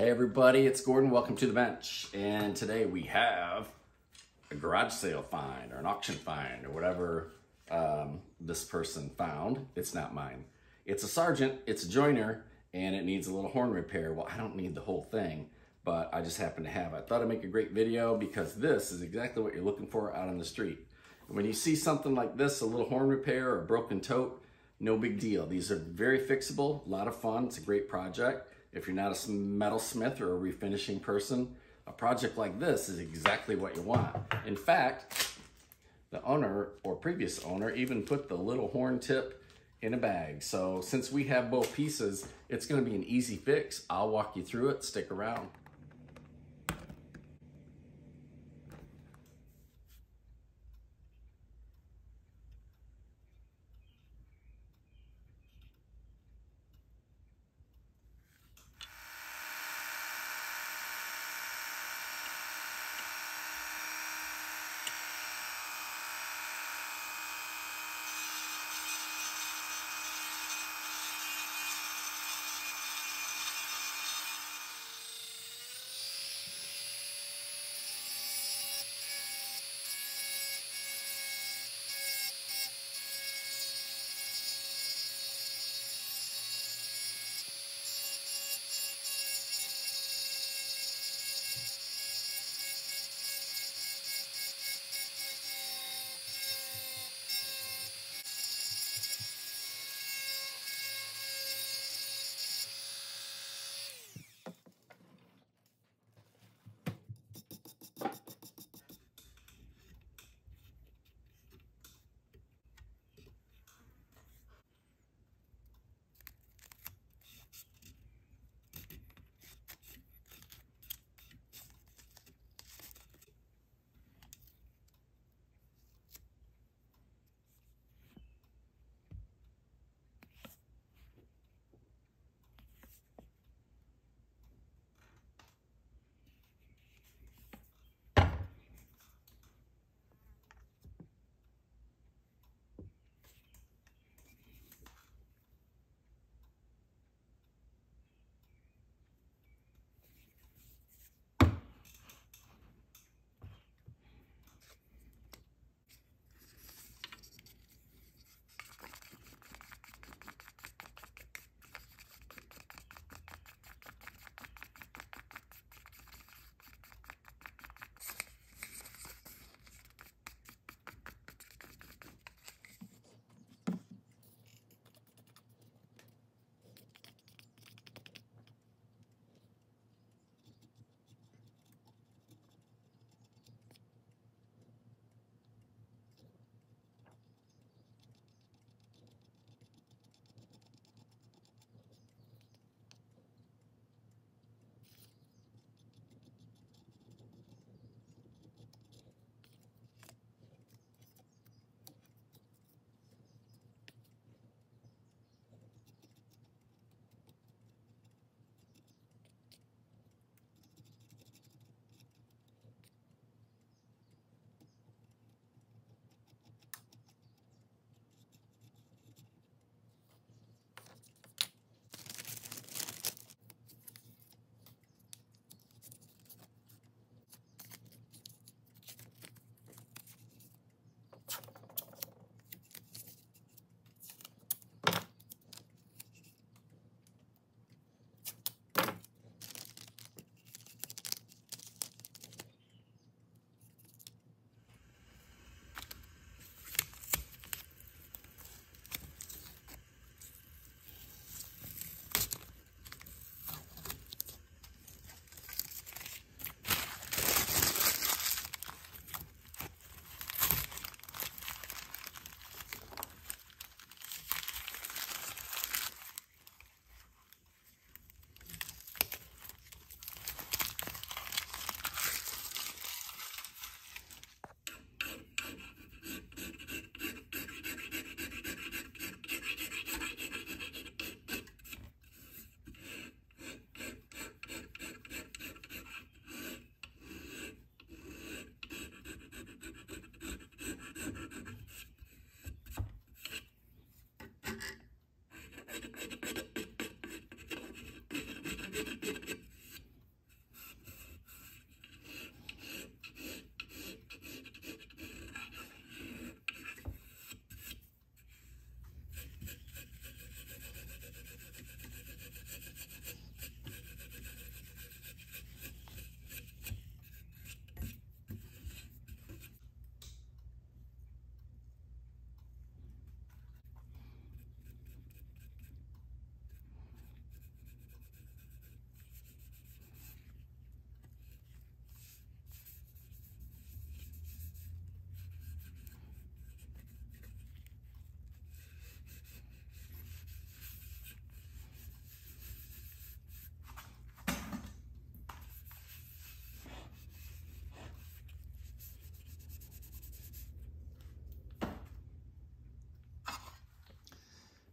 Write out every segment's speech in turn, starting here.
Hey everybody, it's Gordon. Welcome to the bench. And today we have a garage sale find or an auction find or whatever um, this person found. It's not mine. It's a Sargent, it's a joiner, and it needs a little horn repair. Well, I don't need the whole thing, but I just happen to have it. I thought I'd make a great video because this is exactly what you're looking for out on the street. When you see something like this, a little horn repair or a broken tote, no big deal. These are very fixable, a lot of fun. It's a great project. If you're not a metalsmith or a refinishing person, a project like this is exactly what you want. In fact, the owner or previous owner even put the little horn tip in a bag. So since we have both pieces, it's gonna be an easy fix. I'll walk you through it, stick around.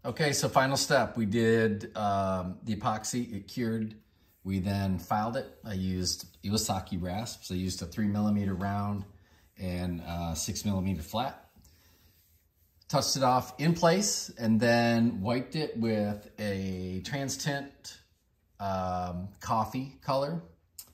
Okay, so final step. We did um, the epoxy, it cured. We then filed it. I used Iwasaki rasps. I used a three millimeter round and six millimeter flat. Touched it off in place and then wiped it with a TransTint um, coffee color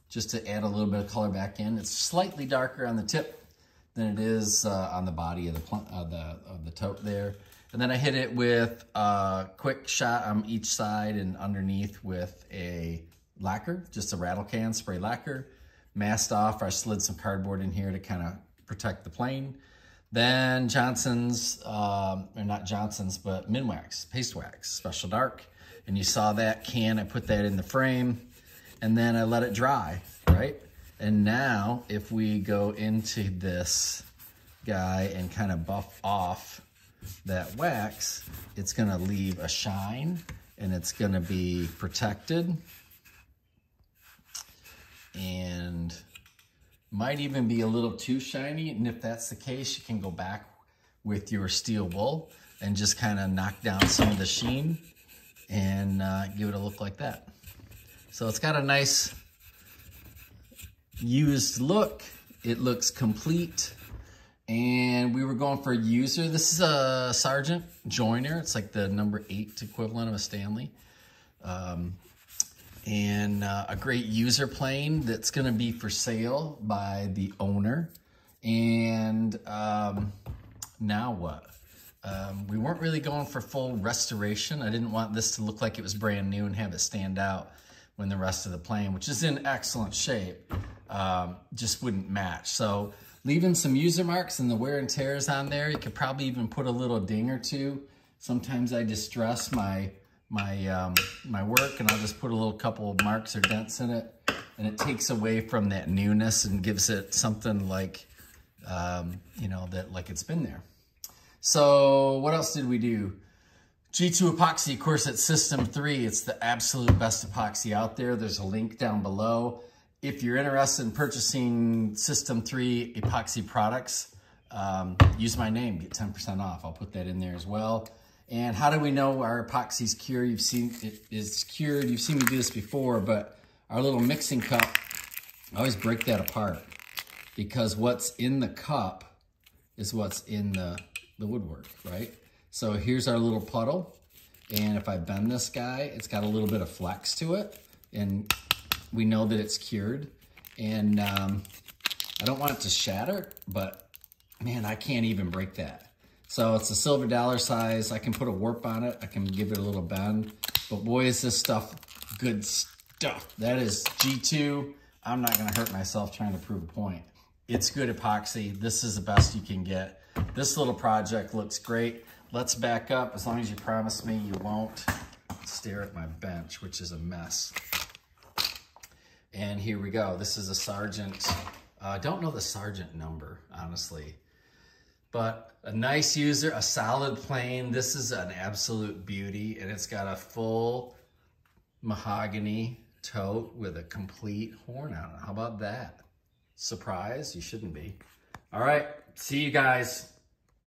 just to add a little bit of color back in. It's slightly darker on the tip than it is uh, on the body of the, uh, the, of the tote there. And then I hit it with a quick shot on each side and underneath with a lacquer, just a rattle can spray lacquer. Masked off, I slid some cardboard in here to kind of protect the plane. Then Johnson's, um, or not Johnson's, but Minwax, Paste Wax, Special Dark. And you saw that can, I put that in the frame and then I let it dry, right? And now if we go into this guy and kind of buff off that wax, it's gonna leave a shine and it's gonna be protected and might even be a little too shiny. And if that's the case, you can go back with your steel wool and just kind of knock down some of the sheen and uh, give it a look like that. So it's got a nice used look. It looks complete and we were going for a user. This is a Sargent joiner. It's like the number eight equivalent of a Stanley. Um, and uh, a great user plane that's going to be for sale by the owner. And um, now what? Um, we weren't really going for full restoration. I didn't want this to look like it was brand new and have it stand out when the rest of the plane, which is in excellent shape, um, just wouldn't match. So leaving some user marks and the wear and tears on there. You could probably even put a little ding or two. Sometimes I distress my my um, my work and I'll just put a little couple of marks or dents in it and it takes away from that newness and gives it something like, um, you know, that like it's been there. So what else did we do? G2 epoxy, of course, it's System Three. It's the absolute best epoxy out there. There's a link down below if you're interested in purchasing System 3 epoxy products, um, use my name, get 10% off. I'll put that in there as well. And how do we know our epoxy's cured? You've seen it is cured. You've seen me do this before, but our little mixing cup, I always break that apart because what's in the cup is what's in the, the woodwork, right? So here's our little puddle. And if I bend this guy, it's got a little bit of flex to it. And we know that it's cured. And um, I don't want it to shatter, but man, I can't even break that. So it's a silver dollar size. I can put a warp on it. I can give it a little bend. But boy, is this stuff good stuff. That is G2. I'm not gonna hurt myself trying to prove a point. It's good epoxy. This is the best you can get. This little project looks great. Let's back up. As long as you promise me you won't stare at my bench, which is a mess. And here we go. This is a Sargent. I uh, don't know the Sargent number, honestly. But a nice user, a solid plane. This is an absolute beauty. And it's got a full mahogany tote with a complete horn on it. How about that? Surprise? You shouldn't be. All right. See you guys.